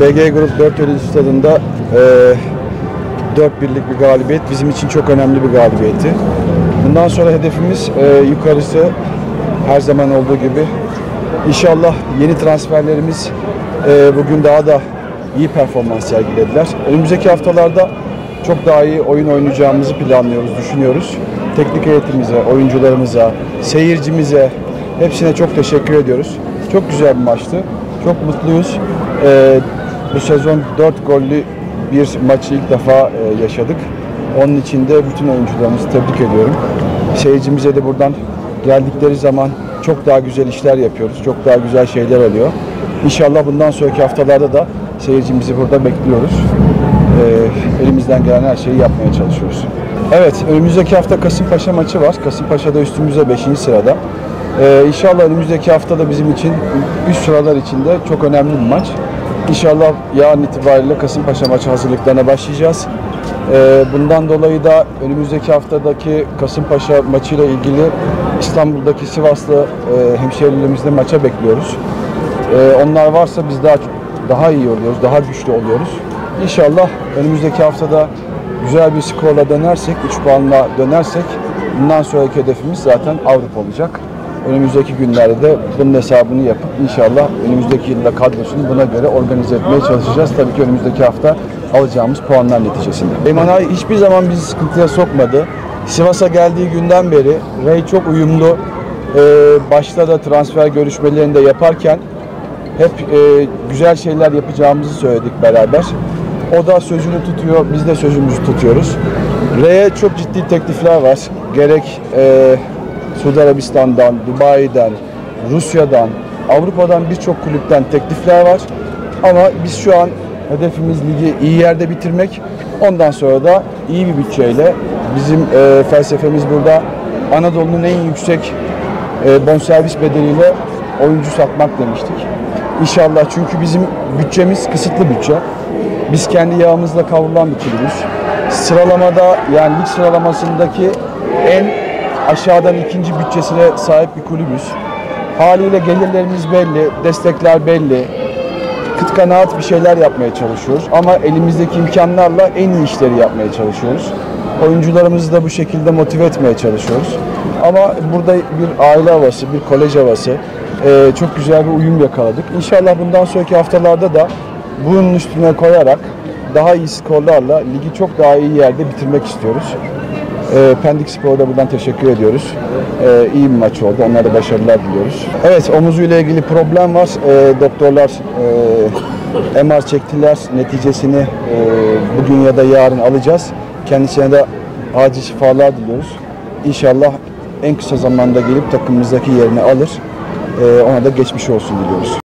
BG Grup 4 Eylül stadında e, 4 birlik bir galibiyet bizim için çok önemli bir galibiyetti. Bundan sonra hedefimiz e, yukarısı her zaman olduğu gibi. İnşallah yeni transferlerimiz e, bugün daha da iyi performans sergilediler. Önümüzdeki haftalarda çok daha iyi oyun oynayacağımızı planlıyoruz, düşünüyoruz. Teknik heyetimize, oyuncularımıza, seyircimize hepsine çok teşekkür ediyoruz. Çok güzel bir maçtı. Çok mutluyuz. E, bu sezon 4 gollü bir maçı ilk defa e, yaşadık. Onun için de bütün oyuncularımızı tebrik ediyorum. Seyircimize de buradan geldikleri zaman çok daha güzel işler yapıyoruz. Çok daha güzel şeyler oluyor. İnşallah bundan sonraki haftalarda da seyircimizi burada bekliyoruz. E, elimizden gelen her şeyi yapmaya çalışıyoruz. Evet, önümüzdeki hafta Kasımpaşa maçı var. Kasımpaşa'da üstümüzde 5. sırada. Ee, inşallah önümüzdeki hafta da bizim için üst sıralar içinde çok önemli bir maç. İnşallah yarın itibariyle Kasımpaşa maçı hazırlıklarına başlayacağız. Ee, bundan dolayı da önümüzdeki haftadaki Kasımpaşa maçıyla ilgili İstanbul'daki Sivaslı e, hemşehrilerimizle maça bekliyoruz. Ee, onlar varsa biz daha daha iyi oluyoruz, daha güçlü oluyoruz. İnşallah önümüzdeki haftada güzel bir skorla dönersek, 3 puanla dönersek bundan sonraki hedefimiz zaten Avrupa olacak. Önümüzdeki günlerde de bunun hesabını yapıp inşallah önümüzdeki yılda kadrosunu buna göre organize etmeye çalışacağız. Tabii ki önümüzdeki hafta alacağımız puanlar neticesinde. Eyman Ay hiçbir zaman bizi sıkıntıya sokmadı. Sivas'a geldiği günden beri Ray çok uyumlu. Ee, başta da transfer görüşmelerinde yaparken hep e, güzel şeyler yapacağımızı söyledik beraber. O da sözünü tutuyor, biz de sözümüzü tutuyoruz. R'ye çok ciddi teklifler var. Gerek e, Suudi Arabistan'dan, Dubai'den, Rusya'dan, Avrupa'dan birçok kulüpten teklifler var. Ama biz şu an hedefimiz ligi iyi yerde bitirmek. Ondan sonra da iyi bir bütçeyle bizim e, felsefemiz burada Anadolu'nun en yüksek e, bonservis bedeliyle oyuncu satmak demiştik. İnşallah çünkü bizim bütçemiz kısıtlı bütçe. Biz kendi yağımızla kavrulan bir kulübüz. Sıralamada yani lig sıralamasındaki en aşağıdan ikinci bütçesine sahip bir kulübüz. Haliyle gelirlerimiz belli, destekler belli. Kıt kanaat bir şeyler yapmaya çalışıyoruz ama elimizdeki imkanlarla en iyi işleri yapmaya çalışıyoruz. Oyuncularımızı da bu şekilde motive etmeye çalışıyoruz. Ama burada bir aile havası, bir kolej havası, e, çok güzel bir uyum yakaladık. İnşallah bundan sonraki haftalarda da bunun üstüne koyarak daha iyi skorlarla ligi çok daha iyi yerde bitirmek istiyoruz. E, Pendik Spor'a buradan teşekkür ediyoruz. E, iyi bir maç oldu. Onlara başarılar diliyoruz. Evet omuzuyla ilgili problem var. E, doktorlar e, MR çektiler. Neticesini e, bugün ya da yarın alacağız. Kendisine de acil şifalar diliyoruz. İnşallah en kısa zamanda gelip takımımızdaki yerini alır. E, ona da geçmiş olsun diliyoruz.